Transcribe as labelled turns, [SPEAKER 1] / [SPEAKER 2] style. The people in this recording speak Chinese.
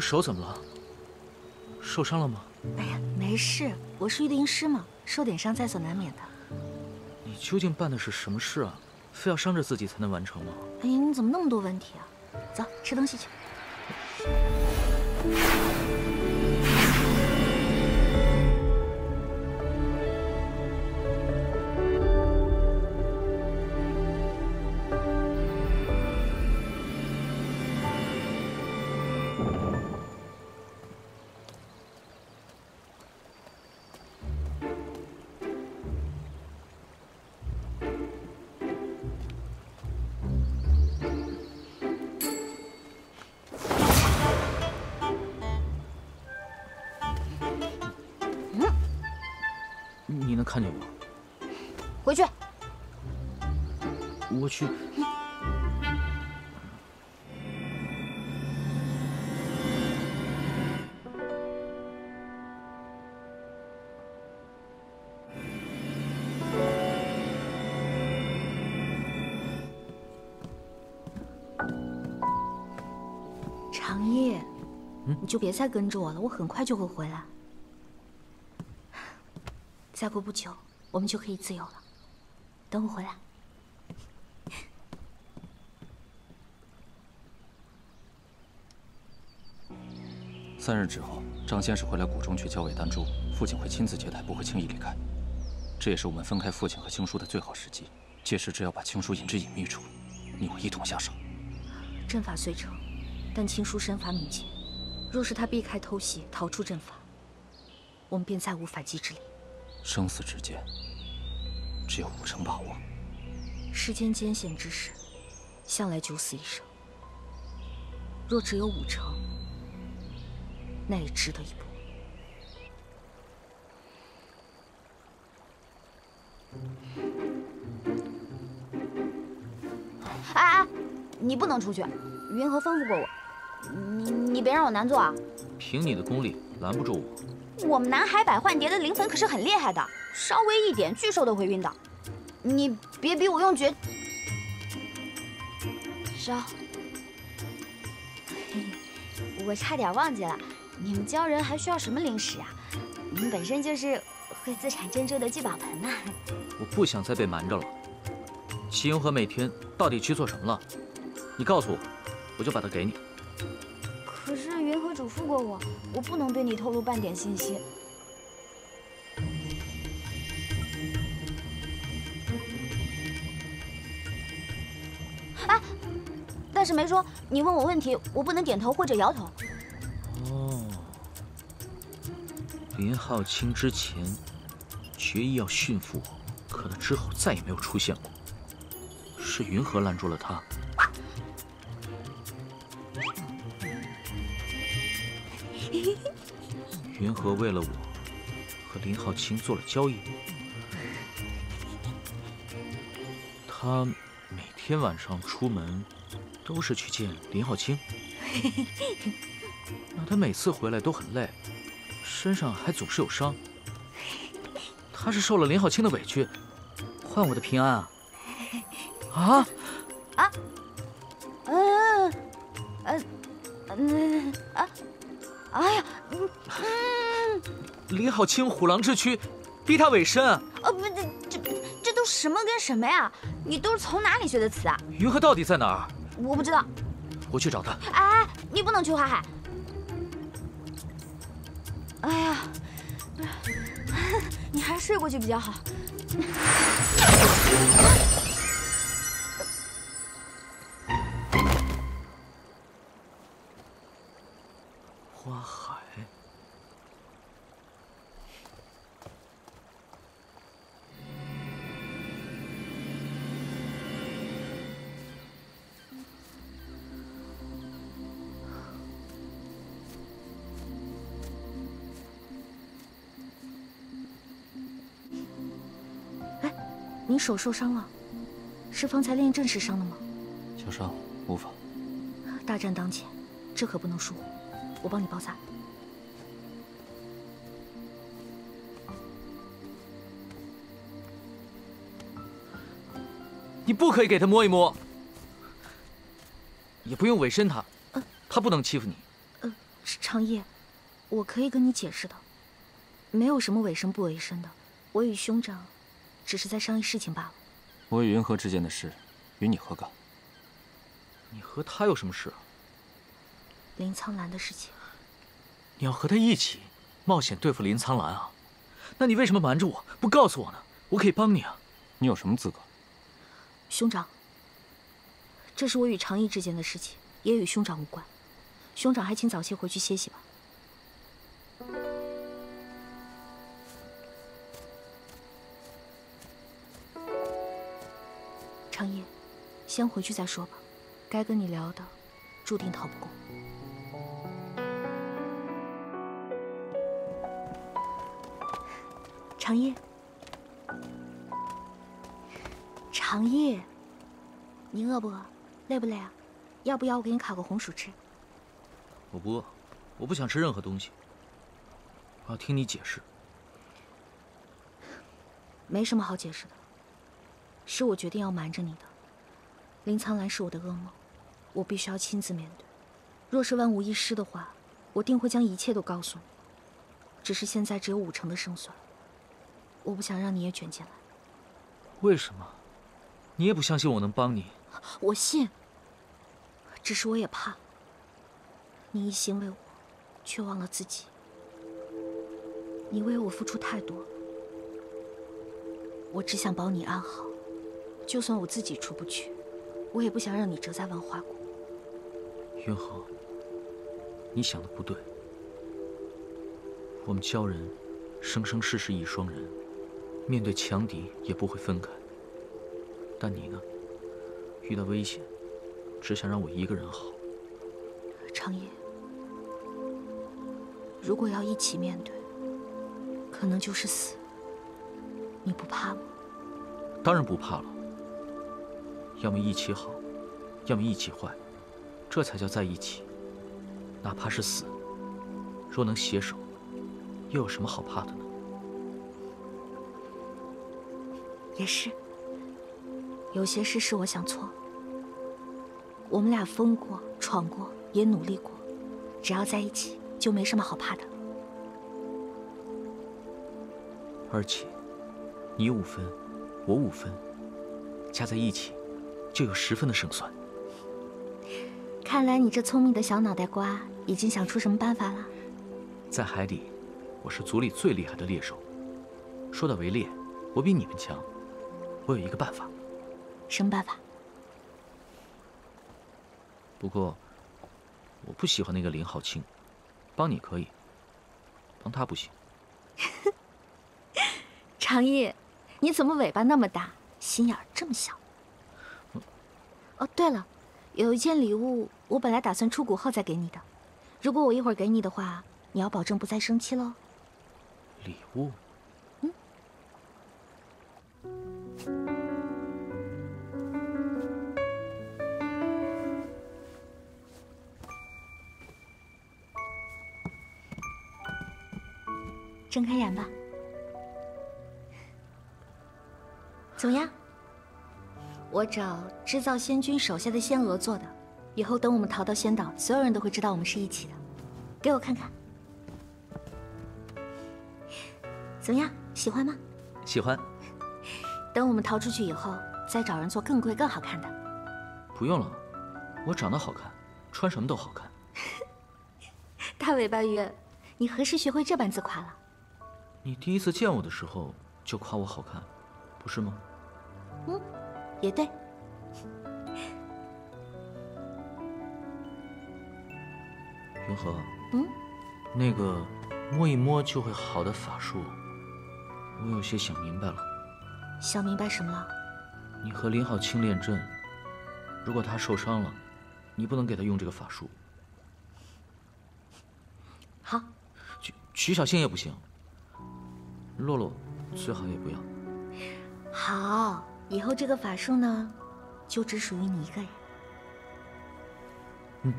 [SPEAKER 1] 的手怎么了？受伤了吗？
[SPEAKER 2] 哎呀，没事，我是御灵师嘛，受点伤在所难免的。
[SPEAKER 1] 你究竟办的是什么事啊？非要伤着自己才能完成吗？
[SPEAKER 2] 哎呀，你怎么那么多问题啊？走，吃东西去。
[SPEAKER 1] 看见我？
[SPEAKER 2] 回去。
[SPEAKER 1] 我去。
[SPEAKER 2] 长夜，你就别再跟着我了，我很快就会回来。再过不久，我们就可以自由了。等我回来。
[SPEAKER 3] 三日之后，张先生会来谷中去交尾丹珠，父亲会亲自接待，不会轻易离开。这也是我们分开父亲和青书的最好时机。届时只要把青书引至隐秘处，你我一同下手。
[SPEAKER 2] 阵法虽成，但青书身法敏捷，若是他避开偷袭，逃出阵法，我们便再无反击之力。
[SPEAKER 3] 生死之间，只有五成把握。
[SPEAKER 2] 世间艰险之事，向来九死一生。若只有五成，那也值得一搏。
[SPEAKER 4] 哎哎，你不能出去，云禾吩咐过我，你你别让我难做啊！
[SPEAKER 1] 凭你的功力拦不住
[SPEAKER 4] 我。我们南海百幻蝶的灵魂可是很厉害的，稍微一点巨兽都会晕倒。你别逼我用绝招。我差点忘记了，你们鲛人还需要什么灵石啊？你们本身就是会自产珍珠的聚宝盆呐。
[SPEAKER 1] 我不想再被瞒着了。齐云河每天到底去做什么了？你告诉我，我就把它给你。
[SPEAKER 4] 可是云禾嘱咐过我，我不能对你透露半点信息。哎，但是没说你问我问题，我不能点头或者摇头。
[SPEAKER 1] 哦，林浩清之前决意要驯服我，可他之后再也没有出现过。是云禾拦住了他。云禾为了我和林浩清做了交易。他每天晚上出门都是去见林浩清。那他每次回来都很累，身上还总是有伤。他是受了林浩清的委屈，换我的平安啊！啊
[SPEAKER 4] 啊，嗯，呃，嗯啊，哎呀，
[SPEAKER 1] 林浩清虎狼之躯，逼他委身。
[SPEAKER 4] 哦不，这这这都什么跟什么呀？你都是从哪里学的词啊？
[SPEAKER 1] 云禾到底在哪儿？
[SPEAKER 4] 我不知道。
[SPEAKER 1] 我去找他。
[SPEAKER 4] 哎，你不能去花海。哎呀，不是，你还是睡过去比较好。
[SPEAKER 2] 哎，你手受伤了，是方才练阵时伤的吗？
[SPEAKER 3] 小伤，无妨。
[SPEAKER 2] 大战当前，这可不能疏忽。我帮你包扎。
[SPEAKER 1] 你不可以给他摸一摸，也不用委身他，他不能欺负你。
[SPEAKER 2] 长夜，我可以跟你解释的，没有什么委身不委身的。我与兄长只是在商议事情罢了。
[SPEAKER 3] 我与云禾之间的事，与你何干？
[SPEAKER 1] 你和他有什么事？
[SPEAKER 2] 林苍兰的事情。
[SPEAKER 1] 你要和他一起冒险对付林苍兰啊？那你为什么瞒着我不告诉我呢？我可以帮你啊。
[SPEAKER 3] 你有什么资格？
[SPEAKER 2] 兄长，这是我与长意之间的事情，也与兄长无关。兄长还请早些回去歇息吧。长夜，先回去再说吧。该跟你聊的，注定逃不过。长夜，长夜，你饿不饿？累不累啊？要不要我给你烤个红薯吃？
[SPEAKER 1] 我不饿，我不想吃任何东西。我要听你解释。
[SPEAKER 2] 没什么好解释的，是我决定要瞒着你的。林苍兰是我的噩梦，我必须要亲自面对。若是万无一失的话，我定会将一切都告诉你。只是现在只有五成的胜算。我不想让你也卷进来。
[SPEAKER 1] 为什么？你也不相信我能帮你？
[SPEAKER 2] 我信。只是我也怕，你一心为我，却忘了自己。你为我付出太多，我只想保你安好。就算我自己出不去，我也不想让你折在万花谷。
[SPEAKER 1] 云禾，你想的不对。我们鲛人，生生世世一双人。面对强敌也不会分开，但你呢？遇到危险，只想让我一个人好。
[SPEAKER 2] 长夜，如果要一起面对，可能就是死。你不怕吗？
[SPEAKER 1] 当然不怕了。要么一起好，要么一起坏，这才叫在一起。哪怕是死，若能携手，又有什么好怕的呢？
[SPEAKER 2] 也是，有些事是我想错了。我们俩疯过、闯过，也努力过，只要在一起，就没什么好怕的。
[SPEAKER 1] 而且，你五分，我五分，加在一起，就有十分的胜算。
[SPEAKER 2] 看来你这聪明的小脑袋瓜已经想出什么办法了。
[SPEAKER 1] 在海底，我是族里最厉害的猎手。说到围猎，我比你们强。我有一个办法，
[SPEAKER 2] 什么办法？
[SPEAKER 1] 不过，我不喜欢那个林浩清，帮你可以，帮他不行。
[SPEAKER 2] 长意，你怎么尾巴那么大，心眼这么小？哦，对了，有一件礼物，我本来打算出谷后再给你的，如果我一会儿给你的话，你要保证不再生气喽。
[SPEAKER 1] 礼物。
[SPEAKER 2] 睁开眼吧，怎么样？我找织造仙君手下的仙娥做的，以后等我们逃到仙岛，所有人都会知道我们是一起的。给我看看，怎么样？喜欢吗？
[SPEAKER 1] 喜欢。
[SPEAKER 2] 等我们逃出去以后，再找人做更贵、更好看的。
[SPEAKER 1] 不用了，我长得好看，穿什么都好看。
[SPEAKER 2] 大尾巴鱼，你何时学会这般自夸了？
[SPEAKER 1] 你第一次见我的时候就夸我好看，不是吗？
[SPEAKER 2] 嗯，也对。
[SPEAKER 1] 云禾，
[SPEAKER 2] 嗯，
[SPEAKER 1] 那个摸一摸就会好的法术，我有些想明白了。
[SPEAKER 2] 想明白什么了？
[SPEAKER 1] 你和林浩清练阵，如果他受伤了，你不能给他用这个法术。
[SPEAKER 2] 好。
[SPEAKER 1] 曲曲小星也不行。洛洛，最好也不要。
[SPEAKER 2] 好，以后这个法术呢，就只属于你一个人。
[SPEAKER 1] 嗯。